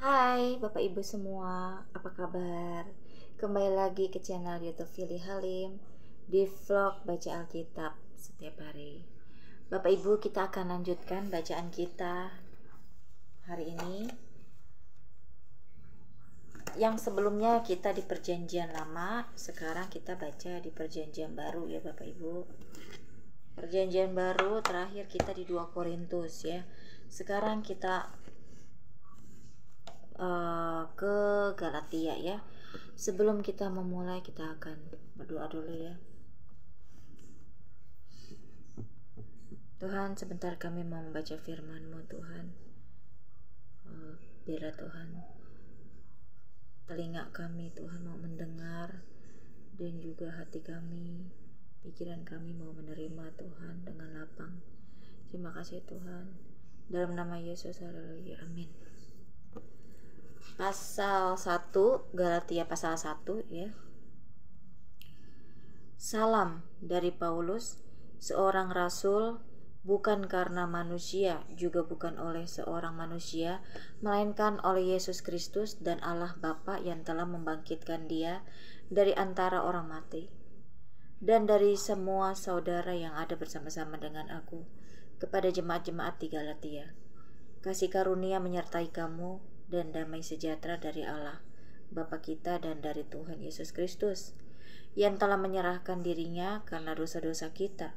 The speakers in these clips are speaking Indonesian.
Hai Bapak Ibu semua, apa kabar? Kembali lagi ke channel YouTube Fili Halim di vlog baca Alkitab setiap hari. Bapak Ibu, kita akan lanjutkan bacaan kita hari ini. Yang sebelumnya kita di perjanjian lama, sekarang kita baca di perjanjian baru ya Bapak Ibu. Perjanjian baru terakhir kita di 2 Korintus ya. Sekarang kita uh, ke Galatia ya. Sebelum kita memulai kita akan berdoa dulu ya. Tuhan, sebentar kami mau membaca firman-Mu Tuhan. Uh, biarlah Tuhan telinga kami Tuhan mau mendengar dan juga hati kami, pikiran kami mau menerima Tuhan dengan lapang. Terima kasih Tuhan. Dalam nama Yesus, haleluya. Amin pasal 1 Galatia pasal 1 ya. Salam dari Paulus, seorang rasul bukan karena manusia, juga bukan oleh seorang manusia, melainkan oleh Yesus Kristus dan Allah Bapa yang telah membangkitkan dia dari antara orang mati. Dan dari semua saudara yang ada bersama-sama dengan aku, kepada jemaat-jemaat di Galatia. Kasih karunia menyertai kamu dan damai sejahtera dari Allah, Bapa kita dan dari Tuhan Yesus Kristus, yang telah menyerahkan dirinya karena dosa-dosa kita,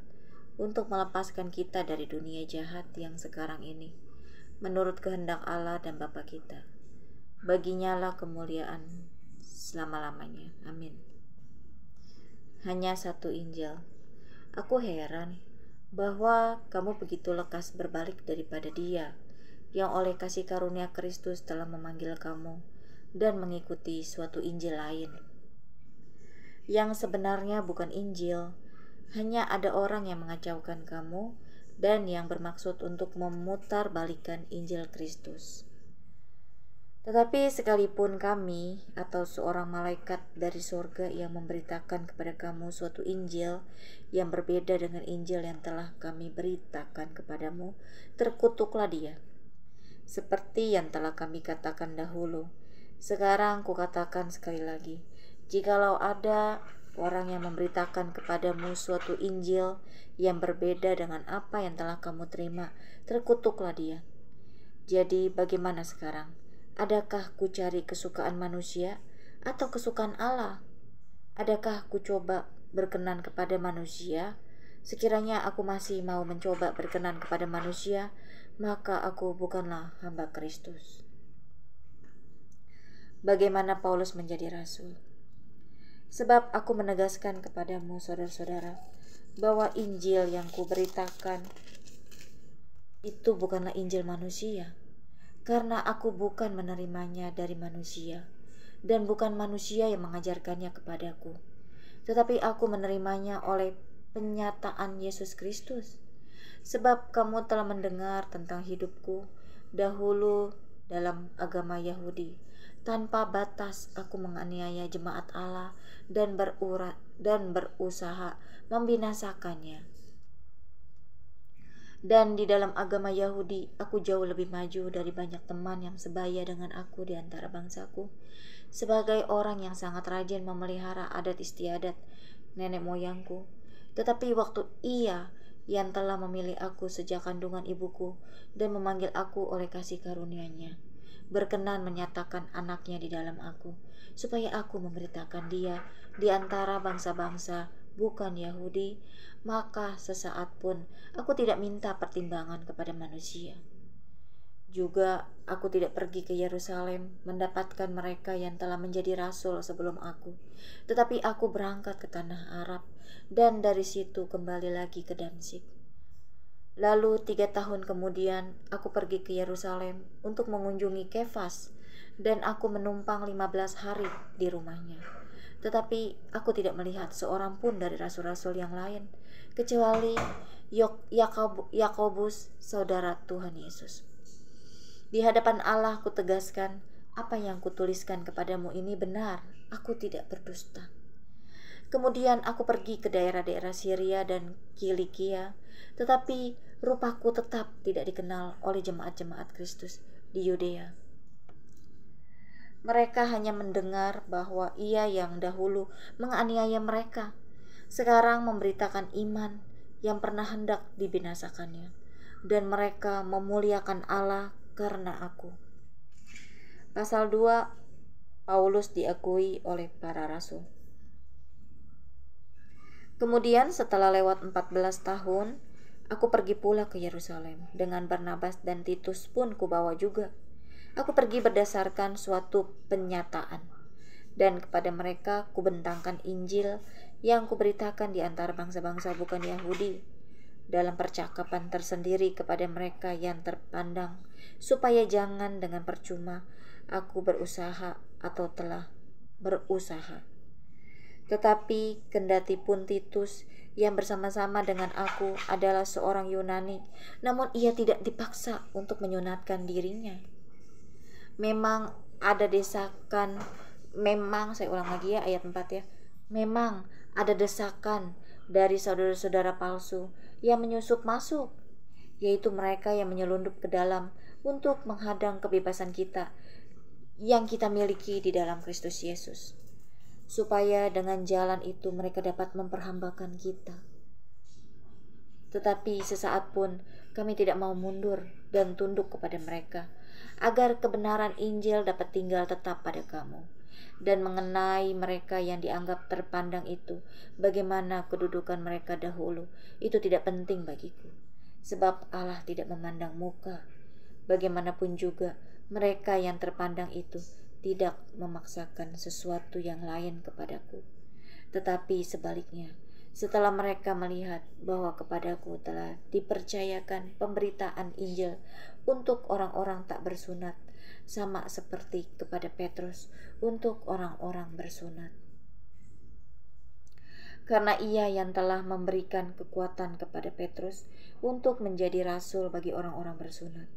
untuk melepaskan kita dari dunia jahat yang sekarang ini, menurut kehendak Allah dan Bapa kita. Baginya lah kemuliaan selama-lamanya. Amin. Hanya satu Injil. Aku heran bahwa kamu begitu lekas berbalik daripada dia yang oleh kasih karunia Kristus telah memanggil kamu dan mengikuti suatu Injil lain. Yang sebenarnya bukan Injil, hanya ada orang yang mengacaukan kamu dan yang bermaksud untuk memutar balikan Injil Kristus. Tetapi sekalipun kami atau seorang malaikat dari surga yang memberitakan kepada kamu suatu Injil yang berbeda dengan Injil yang telah kami beritakan kepadamu, terkutuklah dia seperti yang telah kami katakan dahulu. Sekarang kukatakan sekali lagi, jikalau ada orang yang memberitakan kepadamu suatu Injil yang berbeda dengan apa yang telah kamu terima, terkutuklah dia. Jadi bagaimana sekarang? Adakah ku cari kesukaan manusia atau kesukaan Allah? Adakah ku coba berkenan kepada manusia? Sekiranya aku masih mau mencoba berkenan kepada manusia, maka aku bukanlah hamba Kristus. Bagaimana Paulus menjadi rasul? Sebab aku menegaskan kepadamu, saudara-saudara, bahwa Injil yang kuberitakan itu bukanlah Injil manusia, karena aku bukan menerimanya dari manusia, dan bukan manusia yang mengajarkannya kepadaku, tetapi aku menerimanya oleh penyataan Yesus Kristus sebab kamu telah mendengar tentang hidupku dahulu dalam agama Yahudi. Tanpa batas aku menganiaya jemaat Allah dan berurat dan berusaha membinasakannya. Dan di dalam agama Yahudi, aku jauh lebih maju dari banyak teman yang sebaya dengan aku di antara bangsaku. Sebagai orang yang sangat rajin memelihara adat istiadat nenek moyangku. Tetapi waktu ia yang telah memilih aku sejak kandungan ibuku dan memanggil aku oleh kasih karunia-Nya, berkenan menyatakan anaknya di dalam aku, supaya aku memberitakan dia di antara bangsa-bangsa bukan Yahudi, maka sesaat pun aku tidak minta pertimbangan kepada manusia. Juga aku tidak pergi ke Yerusalem mendapatkan mereka yang telah menjadi rasul sebelum aku, tetapi aku berangkat ke tanah Arab dan dari situ kembali lagi ke Damsik. Lalu tiga tahun kemudian aku pergi ke Yerusalem untuk mengunjungi Kefas dan aku menumpang lima belas hari di rumahnya. Tetapi aku tidak melihat seorang pun dari rasul-rasul yang lain kecuali Yakobus saudara Tuhan Yesus. Di hadapan Allah ku tegaskan, apa yang kutuliskan kepadamu ini benar, aku tidak berdusta. Kemudian aku pergi ke daerah-daerah Syria dan Kilikia, tetapi rupaku tetap tidak dikenal oleh jemaat-jemaat Kristus di Yudea. Mereka hanya mendengar bahwa ia yang dahulu menganiaya mereka, sekarang memberitakan iman yang pernah hendak dibinasakannya, dan mereka memuliakan Allah karena aku. Pasal 2 Paulus diakui oleh para rasul. Kemudian setelah lewat 14 tahun, aku pergi pula ke Yerusalem dengan Barnabas dan Titus pun kubawa juga Aku pergi berdasarkan suatu penyataan, dan kepada mereka kubentangkan Injil yang kuberitakan di antara bangsa-bangsa bukan Yahudi dalam percakapan tersendiri kepada mereka yang terpandang, supaya jangan dengan percuma aku berusaha atau telah berusaha. Tetapi kendati pun Titus yang bersama-sama dengan aku adalah seorang Yunani, namun ia tidak dipaksa untuk menyunatkan dirinya memang ada desakan memang saya ulang lagi ya ayat 4 ya memang ada desakan dari saudara-saudara palsu yang menyusup masuk yaitu mereka yang menyelundup ke dalam untuk menghadang kebebasan kita yang kita miliki di dalam Kristus Yesus. Supaya dengan jalan itu mereka dapat memperhambakan kita. Tetapi sesaat pun kami tidak mau mundur dan tunduk kepada mereka agar kebenaran Injil dapat tinggal tetap pada kamu dan mengenai mereka yang dianggap terpandang itu, bagaimana kedudukan mereka dahulu, itu tidak penting bagiku, sebab Allah tidak memandang muka. Bagaimanapun juga, mereka yang terpandang itu tidak memaksakan sesuatu yang lain kepadaku, tetapi sebaliknya, setelah mereka melihat bahwa kepadaku telah dipercayakan pemberitaan Injil untuk orang-orang tak bersunat, sama seperti kepada Petrus untuk orang-orang bersunat. Karena ia yang telah memberikan kekuatan kepada Petrus untuk menjadi rasul bagi orang-orang bersunat.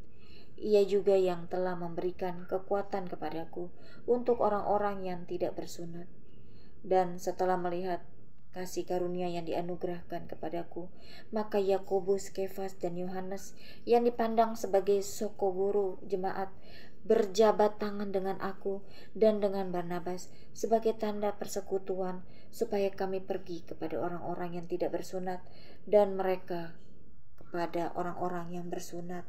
Ia juga yang telah memberikan kekuatan kepadaku untuk orang-orang yang tidak bersunat. Dan setelah melihat kasih karunia yang dianugerahkan kepadaku. Maka Yakobus, Kefas, dan Yohanes yang dipandang sebagai soko guru jemaat berjabat tangan dengan aku dan dengan Barnabas sebagai tanda persekutuan supaya kami pergi kepada orang-orang yang tidak bersunat dan mereka kepada orang-orang yang bersunat.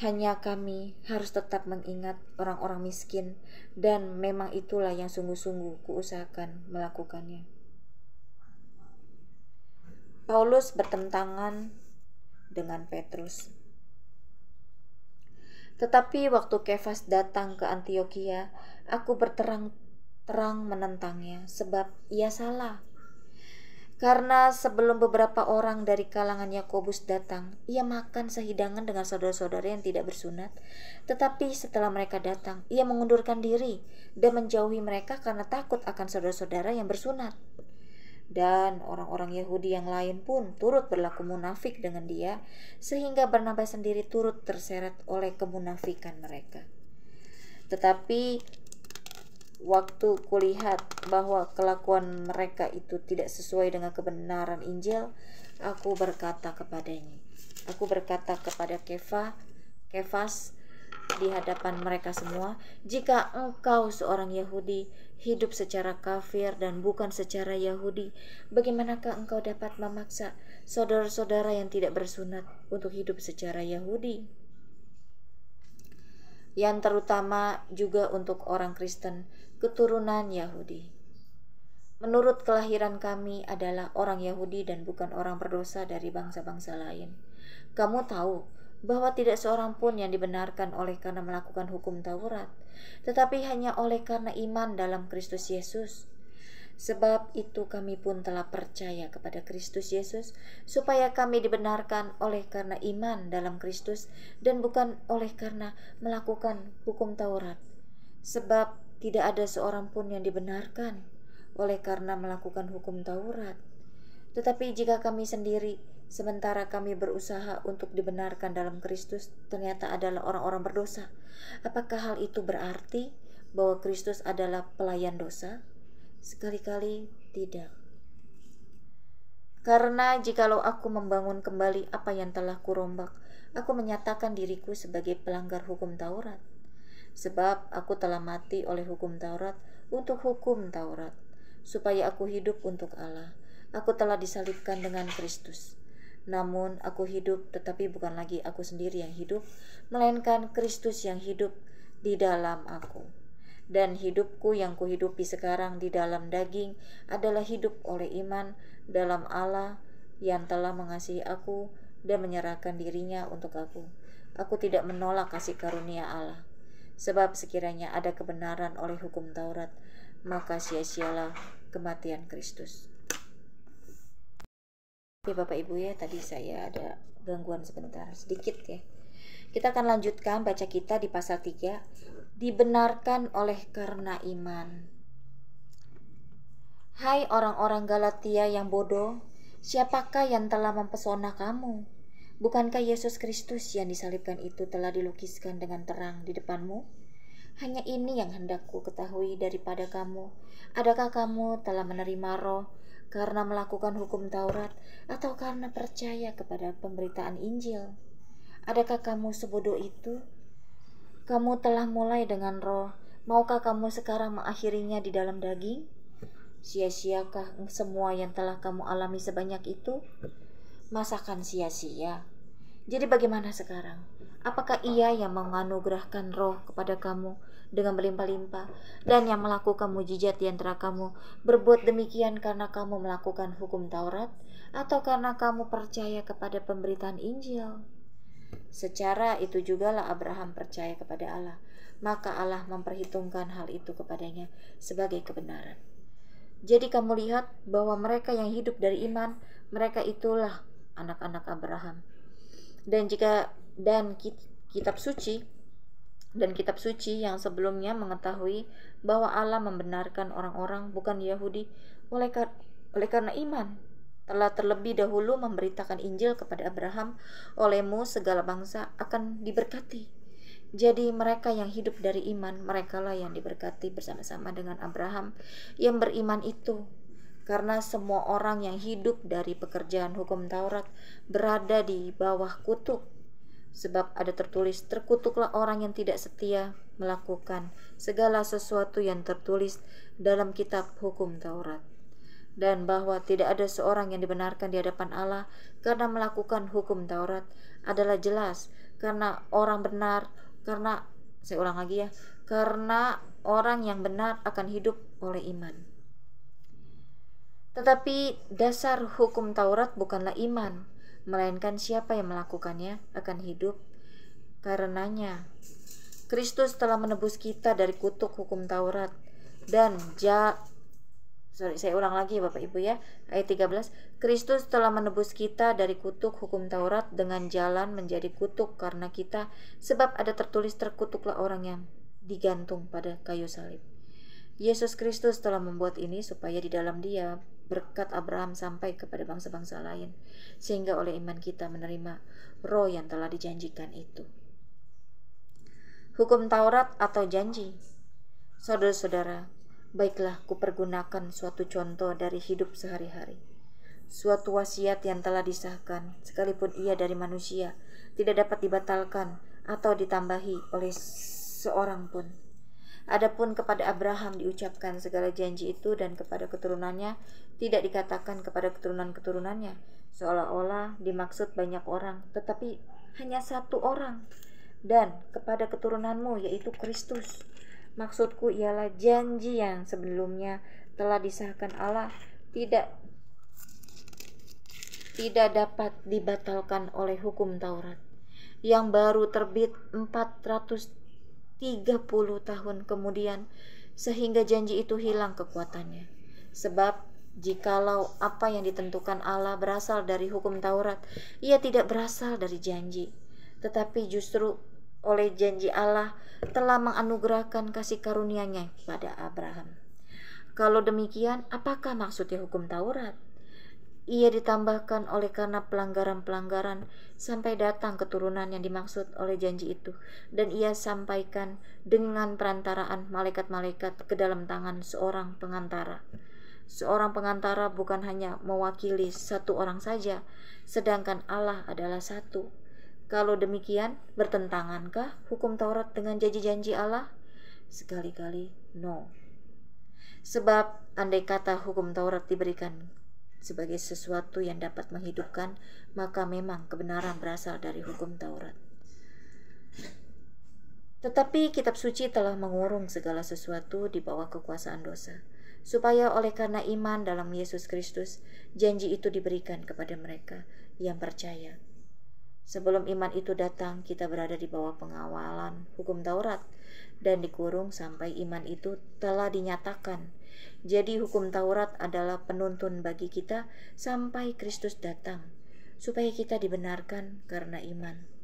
Hanya kami harus tetap mengingat orang-orang miskin dan memang itulah yang sungguh-sungguh kuusahakan melakukannya. Paulus bertentangan dengan Petrus. Tetapi waktu Kefas datang ke Antioquia, aku berterang-terang menentangnya sebab ia salah. Karena sebelum beberapa orang dari kalangan Yakobus datang, ia makan sehidangan dengan saudara-saudara yang tidak bersunat. Tetapi setelah mereka datang, ia mengundurkan diri dan menjauhi mereka karena takut akan saudara-saudara yang bersunat dan orang-orang Yahudi yang lain pun turut berlaku munafik dengan dia sehingga Barnabas sendiri turut terseret oleh kemunafikan mereka. Tetapi waktu kulihat bahwa kelakuan mereka itu tidak sesuai dengan kebenaran Injil, aku berkata kepadanya. Aku berkata kepada Kefa, Kefas di hadapan mereka semua, jika engkau seorang Yahudi hidup secara kafir dan bukan secara Yahudi, bagaimanakah engkau dapat memaksa saudara-saudara yang tidak bersunat untuk hidup secara Yahudi? Yang terutama juga untuk orang Kristen keturunan Yahudi. Menurut kelahiran kami adalah orang Yahudi dan bukan orang berdosa dari bangsa-bangsa lain. Kamu tahu bahwa tidak seorang pun yang dibenarkan oleh karena melakukan hukum Taurat, tetapi hanya oleh karena iman dalam Kristus Yesus. Sebab itu kami pun telah percaya kepada Kristus Yesus supaya kami dibenarkan oleh karena iman dalam Kristus dan bukan oleh karena melakukan hukum Taurat. Sebab tidak ada seorang pun yang dibenarkan oleh karena melakukan hukum Taurat. Tetapi jika kami sendiri Sementara kami berusaha untuk dibenarkan dalam Kristus, ternyata adalah orang-orang berdosa. Apakah hal itu berarti bahwa Kristus adalah pelayan dosa? Sekali-kali tidak. Karena jikalau aku membangun kembali apa yang telah kurombak, aku menyatakan diriku sebagai pelanggar hukum Taurat. Sebab aku telah mati oleh hukum Taurat untuk hukum Taurat, supaya aku hidup untuk Allah. Aku telah disalibkan dengan Kristus. Namun aku hidup, tetapi bukan lagi aku sendiri yang hidup, melainkan Kristus yang hidup di dalam aku. Dan hidupku yang kuhidupi sekarang di dalam daging adalah hidup oleh iman dalam Allah yang telah mengasihi aku dan menyerahkan dirinya untuk aku. Aku tidak menolak kasih karunia Allah. Sebab sekiranya ada kebenaran oleh hukum Taurat, maka sia-sialah kematian Kristus. Oke Bapak Ibu ya, tadi saya ada gangguan sebentar, sedikit ya. Kita akan lanjutkan baca kita di pasal 3, dibenarkan oleh karena iman. Hai orang-orang Galatia yang bodoh, siapakah yang telah mempesona kamu? Bukankah Yesus Kristus yang disalibkan itu telah dilukiskan dengan terang di depanmu? Hanya ini yang hendakku ketahui daripada kamu. Adakah kamu telah menerima roh karena melakukan hukum Taurat atau karena percaya kepada pemberitaan Injil? Adakah kamu sebodoh itu? Kamu telah mulai dengan roh, maukah kamu sekarang mengakhirinya di dalam daging? Sia-siakah semua yang telah kamu alami sebanyak itu? Masakan sia-sia. Jadi bagaimana sekarang? Apakah ia yang menganugerahkan roh kepada kamu dengan berlimpah-limpah dan yang melakukan mujizat di antara kamu berbuat demikian karena kamu melakukan hukum Taurat atau karena kamu percaya kepada pemberitaan Injil? Secara itu jugalah Abraham percaya kepada Allah, maka Allah memperhitungkan hal itu kepadanya sebagai kebenaran. Jadi kamu lihat bahwa mereka yang hidup dari iman, mereka itulah anak-anak Abraham. Dan jika dan kitab suci dan kitab suci yang sebelumnya mengetahui bahwa Allah membenarkan orang-orang bukan Yahudi. Oleh, oleh karena iman telah terlebih dahulu memberitakan Injil kepada Abraham olehmu segala bangsa akan diberkati. Jadi mereka yang hidup dari iman merekalah yang diberkati bersama-sama dengan Abraham yang beriman itu. Karena semua orang yang hidup dari pekerjaan hukum Taurat berada di bawah kutuk Sebab ada tertulis, terkutuklah orang yang tidak setia melakukan segala sesuatu yang tertulis dalam kitab hukum Taurat. Dan bahwa tidak ada seorang yang dibenarkan di hadapan Allah karena melakukan hukum Taurat adalah jelas. Karena orang benar, karena, saya ulang lagi ya, karena orang yang benar akan hidup oleh iman. Tetapi dasar hukum Taurat bukanlah iman, melainkan siapa yang melakukannya akan hidup karenanya. Kristus telah menebus kita dari kutuk hukum Taurat dan ja sorry saya ulang lagi Bapak Ibu ya ayat 13 Kristus telah menebus kita dari kutuk hukum Taurat dengan jalan menjadi kutuk karena kita sebab ada tertulis terkutuklah orang yang digantung pada kayu salib. Yesus Kristus telah membuat ini supaya di dalam dia berkat Abraham sampai kepada bangsa-bangsa lain, sehingga oleh iman kita menerima roh yang telah dijanjikan itu. Hukum Taurat atau janji Saudara-saudara, baiklah kupergunakan suatu contoh dari hidup sehari-hari. Suatu wasiat yang telah disahkan, sekalipun ia dari manusia, tidak dapat dibatalkan atau ditambahi oleh seorang pun Adapun kepada Abraham diucapkan segala janji itu dan kepada keturunannya tidak dikatakan kepada keturunan-keturunannya. Seolah-olah dimaksud banyak orang tetapi hanya satu orang. Dan kepada keturunanmu yaitu Kristus. Maksudku ialah janji yang sebelumnya telah disahkan Allah tidak tidak dapat dibatalkan oleh hukum Taurat. Yang baru terbit 400 30 tahun kemudian sehingga janji itu hilang kekuatannya. Sebab jikalau apa yang ditentukan Allah berasal dari hukum Taurat, ia tidak berasal dari janji, tetapi justru oleh janji Allah telah menganugerahkan kasih karunia-Nya pada Abraham. Kalau demikian, apakah maksudnya hukum Taurat? Ia ditambahkan oleh karena pelanggaran-pelanggaran sampai datang keturunan yang dimaksud oleh janji itu dan ia sampaikan dengan perantaraan malaikat-malaikat ke dalam tangan seorang pengantara seorang pengantara bukan hanya mewakili satu orang saja sedangkan Allah adalah satu Kalau demikian, bertentangankah hukum Taurat dengan janji-janji Allah? Sekali-kali no. Sebab andai kata hukum Taurat diberikan sebagai sesuatu yang dapat menghidupkan, maka memang kebenaran berasal dari hukum Taurat. Tetapi kitab suci telah mengurung segala sesuatu di bawah kekuasaan dosa, supaya oleh karena iman dalam Yesus Kristus, janji itu diberikan kepada mereka yang percaya. Sebelum iman itu datang, kita berada di bawah pengawalan hukum Taurat dan dikurung sampai iman itu telah dinyatakan. Jadi hukum Taurat adalah penuntun bagi kita sampai Kristus datang, supaya kita dibenarkan karena iman.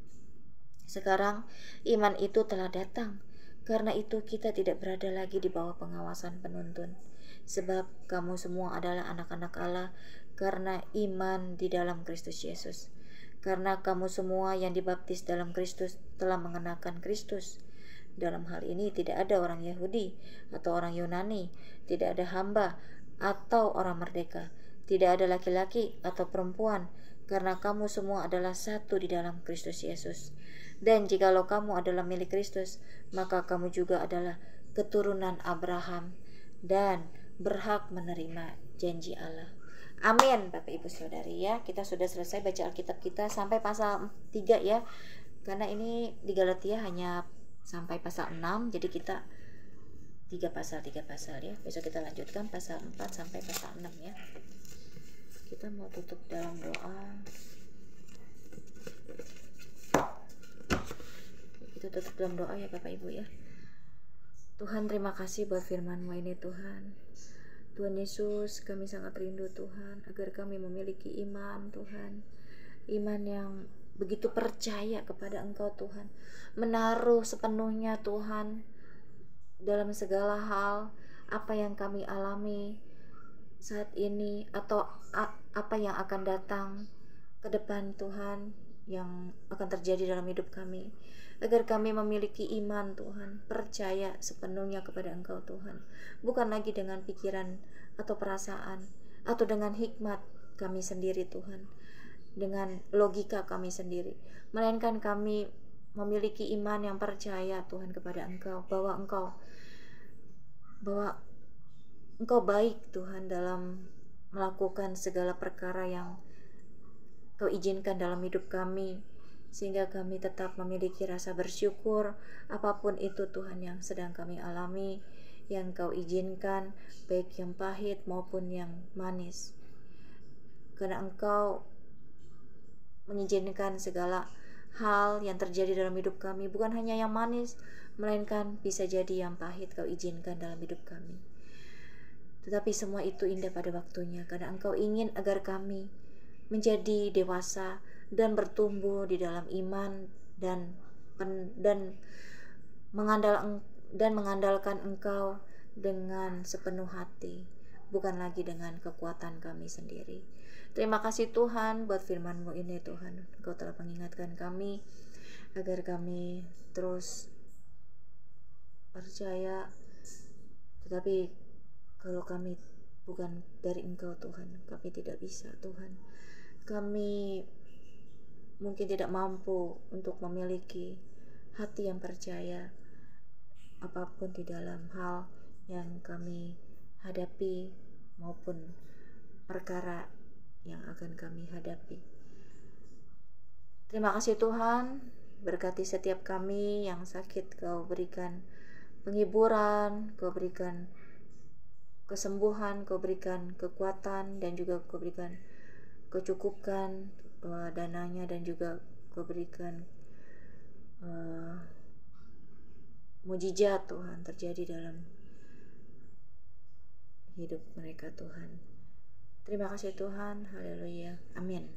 Sekarang iman itu telah datang. Karena itu kita tidak berada lagi di bawah pengawasan penuntun. Sebab kamu semua adalah anak-anak Allah karena iman di dalam Kristus Yesus. Karena kamu semua yang dibaptis dalam Kristus telah mengenakan Kristus. Dalam hal ini tidak ada orang Yahudi atau orang Yunani, tidak ada hamba atau orang merdeka, tidak ada laki-laki atau perempuan, karena kamu semua adalah satu di dalam Kristus Yesus. Dan jikalau kamu adalah milik Kristus, maka kamu juga adalah keturunan Abraham dan berhak menerima janji Allah. Amin, Bapak Ibu Saudari ya. Kita sudah selesai baca Alkitab kita sampai pasal 3 ya. Karena ini di Galatia hanya sampai pasal 6, jadi kita tiga pasal tiga pasal ya. Besok kita lanjutkan pasal 4 sampai pasal 6 ya. Kita mau tutup dalam doa. kita tutup dalam doa ya Bapak Ibu ya Tuhan terima kasih buat firman-Mu ini Tuhan Tuhan Yesus kami sangat rindu Tuhan agar kami memiliki iman Tuhan iman yang begitu percaya kepada Engkau Tuhan. Menaruh sepenuhnya Tuhan dalam segala hal apa yang kami alami saat ini atau apa yang akan datang ke depan Tuhan yang akan terjadi dalam hidup kami. Agar kami memiliki iman Tuhan, percaya sepenuhnya kepada Engkau Tuhan, bukan lagi dengan pikiran atau perasaan atau dengan hikmat kami sendiri Tuhan, dengan logika kami sendiri, melainkan kami memiliki iman yang percaya Tuhan kepada Engkau bahwa Engkau bahwa Engkau baik Tuhan dalam melakukan segala perkara yang Kau izinkan dalam hidup kami sehingga kami tetap memiliki rasa bersyukur apa pun itu Tuhan yang sedang kami alami yang kau izinkan baik yang pahit maupun yang manis. Karena engkau mengizinkan segala hal yang terjadi dalam hidup kami bukan hanya yang manis melainkan bisa jadi yang pahit kau izinkan dalam hidup kami tetapi semua itu indah pada waktunya karena engkau ingin agar kami menjadi dewasa dan bertumbuh di dalam iman dan dan mengandal dan mengandalkan Engkau dengan sepenuh hati, bukan lagi dengan kekuatan kami sendiri. Terima kasih Tuhan buat firman-Mu ini Tuhan. Engkau telah mengingatkan kami agar kami terus percaya tetapi kalau kami bukan dari Engkau Tuhan, kami tidak bisa Tuhan. Kami mungkin tidak mampu untuk memiliki hati yang percaya apa pun di dalam hal yang kami hadapi maupun perkara yang akan kami hadapi. Terima kasih Tuhan, berkati setiap kami yang sakit Kau berikan penghiburan, Kau berikan kesembuhan, Kau berikan kekuatan dan juga Kau berikan kecukupan uh, dananya dan juga kau berikan uh, mujizat Tuhan terjadi dalam hidup mereka Tuhan. Terima kasih Tuhan. Haleluya. Amin.